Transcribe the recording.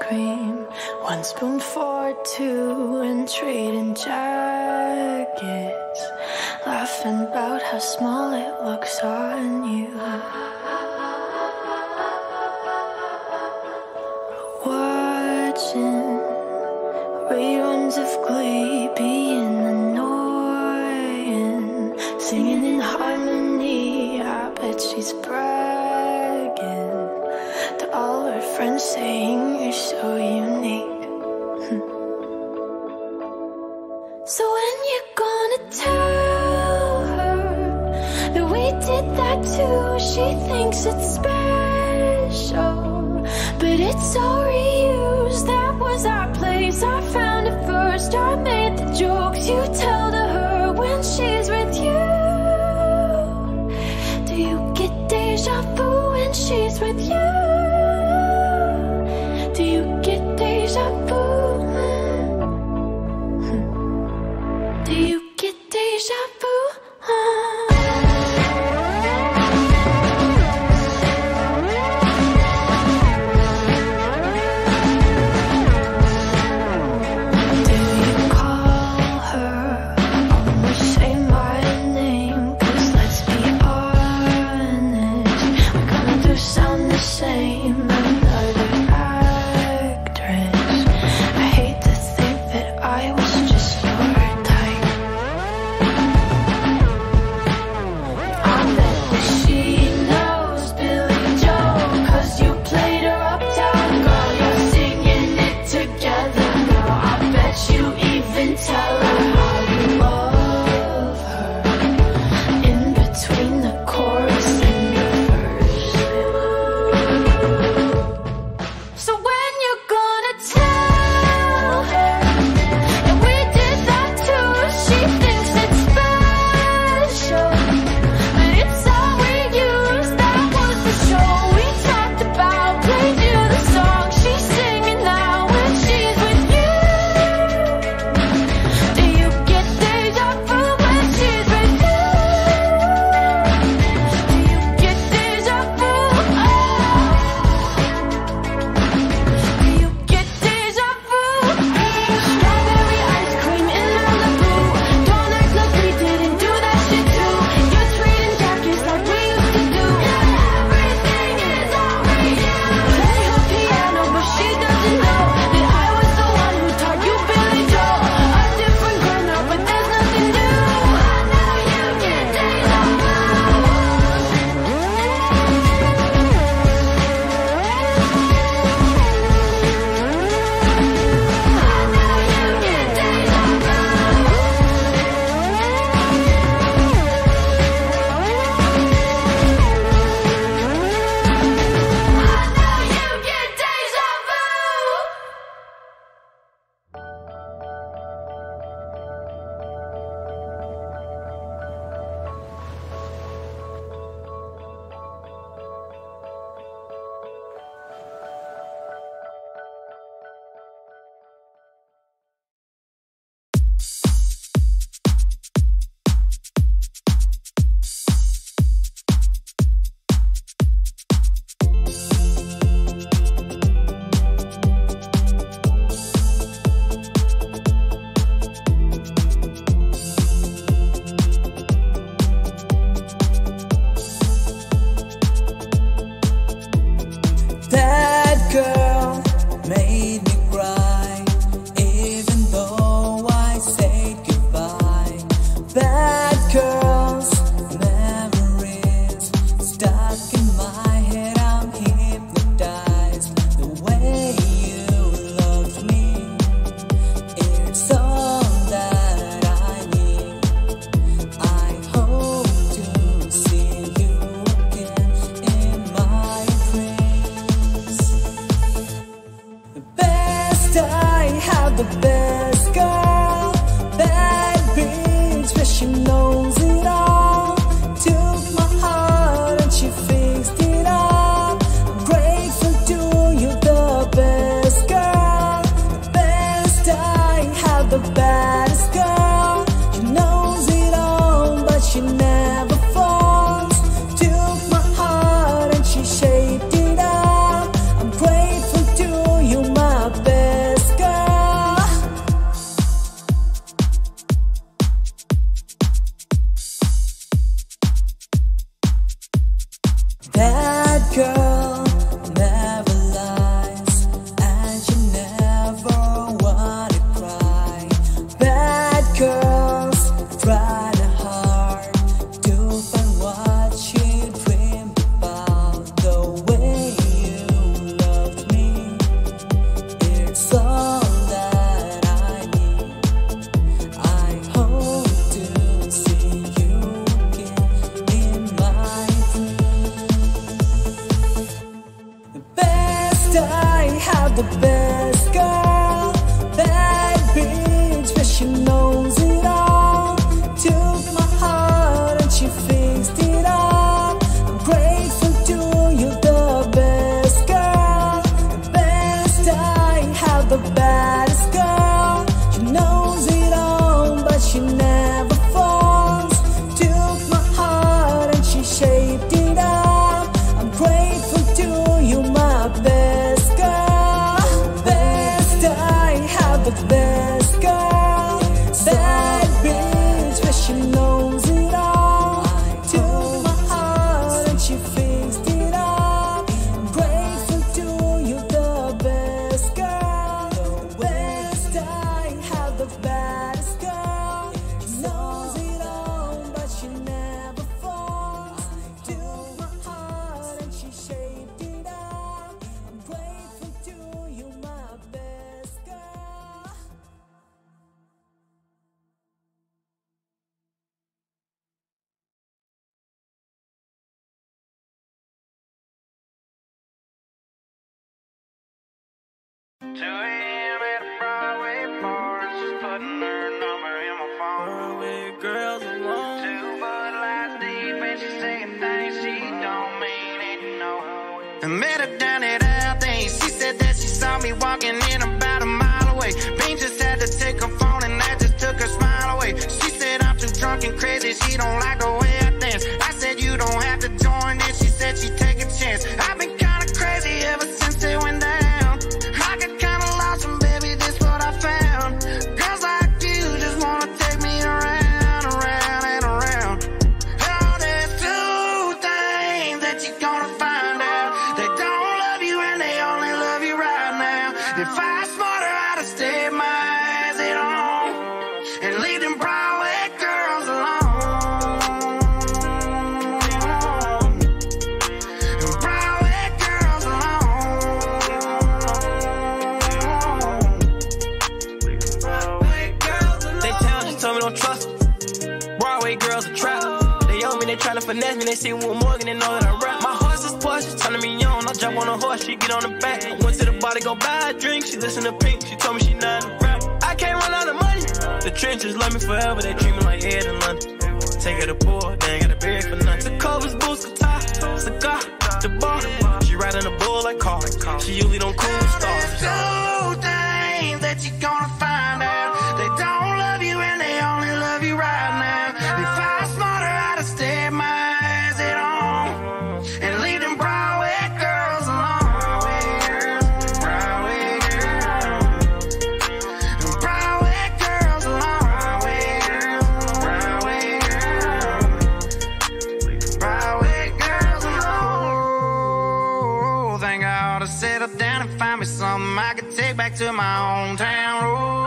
cream. One spoon for two and trading jackets. Laughing about how small it looks on you. Watching reruns of glee being annoying. Singing in harmony, I bet she's bright. friends saying you're so unique. so when you're gonna tell her that we did that too? She thinks it's special, but it's all reused. That was our place. I found it first. I made the jokes you tell to her when she's with you. Do you get deja vu when she's with you? have the best. girl have the best girl, bad bitch, but she knows it all. Do it. finesse me, they see Will Morgan they know that I rap. My horse is Porsche, turning me on. I jump on a horse, she get on the back. I went to the bar to go buy a drink, she listen to Pink, she told me she not a rap. I can't run out of money. The trenches love me forever, they treat me like Ed in London. Take her to poor, they ain't got a beer for nothing. Takova's boots, the cigar, the bar. She riding a bull like car. She usually don't cool. back to my hometown road.